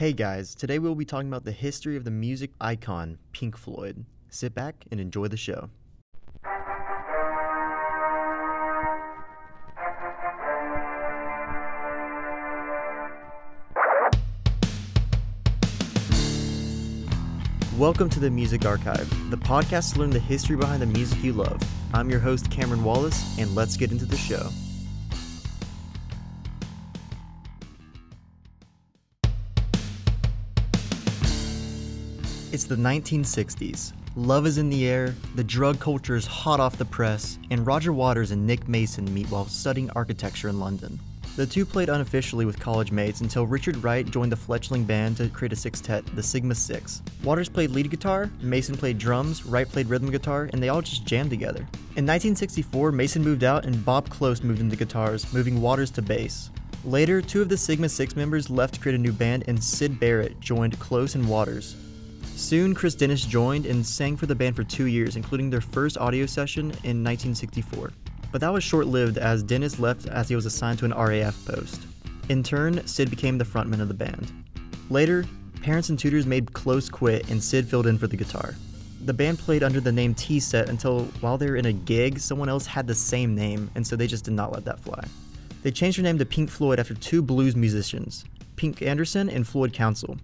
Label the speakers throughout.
Speaker 1: Hey guys, today we'll be talking about the history of the music icon Pink Floyd. Sit back and enjoy the show. Welcome to the Music Archive, the podcast to learn the history behind the music you love. I'm your host, Cameron Wallace, and let's get into the show. It's the 1960s. Love is in the air, the drug culture is hot off the press, and Roger Waters and Nick Mason meet while studying architecture in London. The two played unofficially with college mates until Richard Wright joined the fledgling band to create a sextet, the Sigma Six. Waters played lead guitar, Mason played drums, Wright played rhythm guitar, and they all just jammed together. In 1964, Mason moved out and Bob Klose moved into guitars, moving Waters to bass. Later, two of the Sigma Six members left to create a new band, and Syd Barrett joined Klose and Waters. Soon, Chris Dennis joined and sang for the band for two years, including their first audio session in 1964. But that was short lived as Dennis left as he was assigned to an RAF post. In turn, Syd became the frontman of the band. Later, parents and tutors made Klose quit and Syd filled in for the guitar. The band played under the name Tea Set until while they were in a gig, someone else had the same name, and so they just did not let that fly. They changed their name to Pink Floyd after two blues musicians, Pink Anderson and Floyd Council,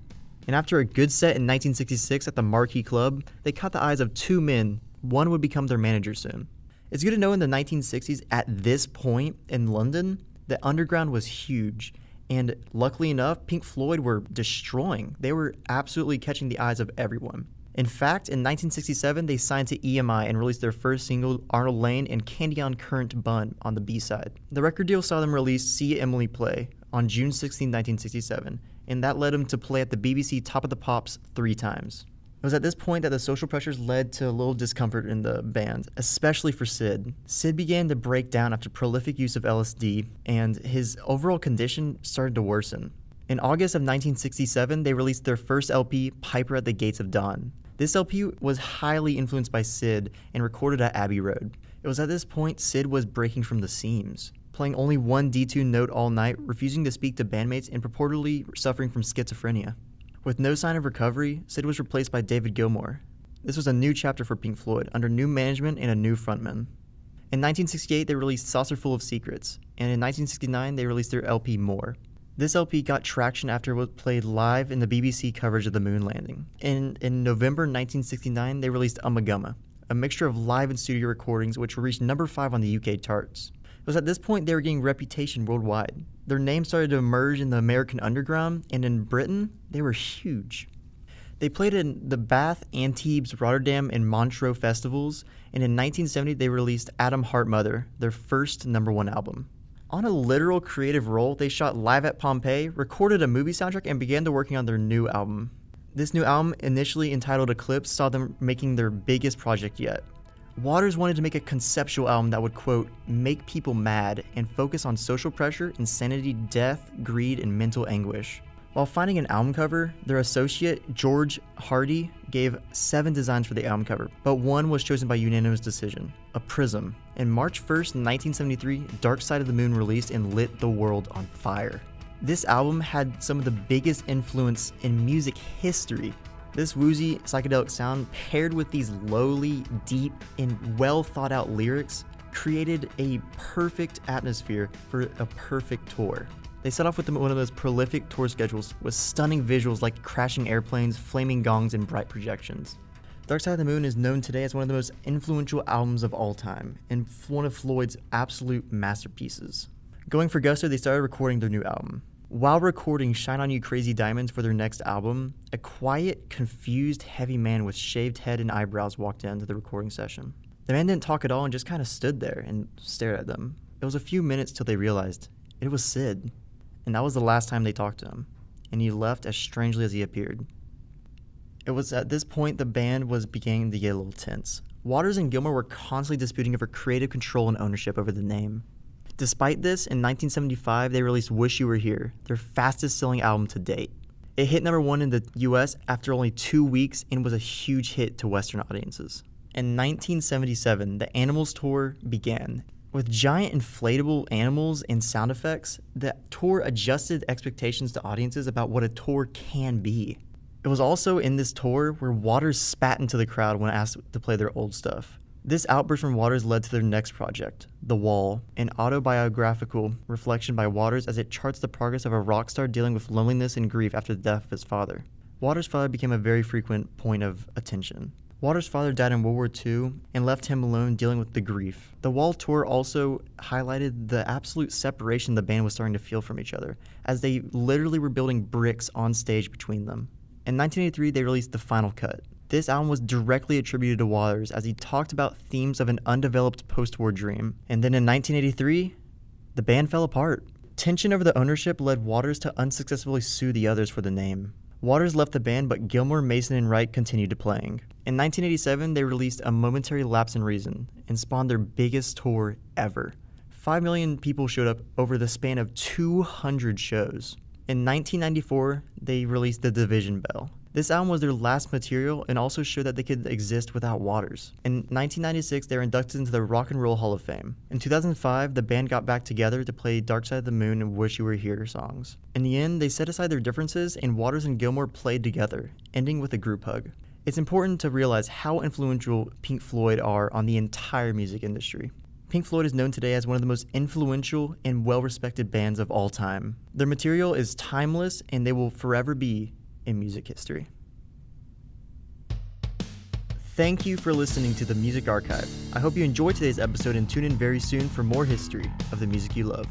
Speaker 1: and after a good set in 1966 at the Marquee Club, they caught the eyes of two men. One would become their manager soon. It's good to know in the 1960s, at this point in London, the underground was huge. And luckily enough, Pink Floyd were destroying. They were absolutely catching the eyes of everyone. In fact, in 1967, they signed to EMI and released their first single, Arnold Layne and Candy on Currant Bun, on the B side. The record deal saw them release See Emily Play on June 16, 1967, and that led him to play at the BBC Top of the Pops three times. It was at this point that the social pressures led to a little discomfort in the band, especially for Syd. Syd began to break down after prolific use of LSD, and his overall condition started to worsen. In August of 1967, they released their first LP, Piper at the Gates of Dawn. This LP was highly influenced by Syd and recorded at Abbey Road. It was at this point Syd was breaking from the seams playing only one D2 note all night, refusing to speak to bandmates, and purportedly suffering from schizophrenia. With no sign of recovery, Syd was replaced by David Gilmour. This was a new chapter for Pink Floyd, under new management and a new frontman. In 1968, they released Saucerful of Secrets, and in 1969, they released their LP More. This LP got traction after it was played live in the BBC coverage of the moon landing. And in November 1969, they released Ummagumma, a mixture of live and studio recordings which reached number 5 on the UK charts. Was at this point they were getting reputation worldwide. Their name started to emerge in the American underground, and in Britain, they were huge. They played in the Bath, Antibes, Rotterdam, and Montreux festivals, and in 1970 they released Atom Heart Mother, their first number one album. On a literal creative roll, they shot live at Pompeii, recorded a movie soundtrack, and began to working on their new album. This new album, initially entitled Eclipse, saw them making their biggest project yet. Waters wanted to make a conceptual album that would, quote, make people mad and focus on social pressure, insanity, death, greed, and mental anguish. While finding an album cover, their associate, George Hardie, gave seven designs for the album cover, but one was chosen by unanimous decision a prism. In March 1st, 1973, Dark Side of the Moon released and lit the world on fire. This album had some of the biggest influence in music history this woozy psychedelic sound, paired with these lowly, deep, and well thought out lyrics, created a perfect atmosphere for a perfect tour. They set off with one of those prolific tour schedules with stunning visuals like crashing airplanes, flaming gongs, and bright projections. Dark Side of the Moon is known today as one of the most influential albums of all time and one of Floyd's absolute masterpieces. Going for gusto, they started recording their new album. While recording Shine On You Crazy Diamonds for their next album, a quiet, confused, heavy man with shaved head and eyebrows walked into the recording session. The man didn't talk at all and just kind of stood there and stared at them. It was a few minutes till they realized it was Syd, and that was the last time they talked to him, and he left as strangely as he appeared. It was at this point the band was beginning to get a little tense. Waters and Gilmour were constantly disputing over creative control and ownership over the name. Despite this, in 1975, they released Wish You Were Here, their fastest selling album to date. It hit number one in the US after only two weeks and was a huge hit to Western audiences. In 1977, the Animals tour began, With giant inflatable animals and sound effects, the tour adjusted expectations to audiences about what a tour can be. It was also in this tour where Waters spat into the crowd when asked to play their old stuff. This outburst from Waters led to their next project, The Wall, an autobiographical reflection by Waters as it charts the progress of a rock star dealing with loneliness and grief after the death of his father. Waters' father became a very frequent point of attention. Waters' father died in World War II and left him alone dealing with the grief. The Wall tour also highlighted the absolute separation the band was starting to feel from each other, as they literally were building bricks on stage between them. In 1983, they released The Final Cut, this album was directly attributed to Waters as he talked about themes of an undeveloped post war dream. And then in 1983, the band fell apart. Tension over the ownership led Waters to unsuccessfully sue the others for the name. Waters left the band, but Gilmour, Mason, and Wright continued to playing. In 1987, they released A Momentary Lapse in Reason and spawned their biggest tour ever. 5 million people showed up over the span of 200 shows. In 1994, they released The Division Bell, this album was their last material and also showed that they could exist without Waters. In 1996, they were inducted into the Rock and Roll Hall of Fame. In 2005, the band got back together to play Dark Side of the Moon and Wish You Were Here songs. In the end, they set aside their differences and Waters and Gilmour played together, ending with a group hug. It's important to realize how influential Pink Floyd are on the entire music industry. Pink Floyd is known today as one of the most influential and well respected bands of all time. Their material is timeless and they will forever be in music history. Thank you for listening to the Music Archive. I hope you enjoyed today's episode and tune in very soon for more history of the music you love.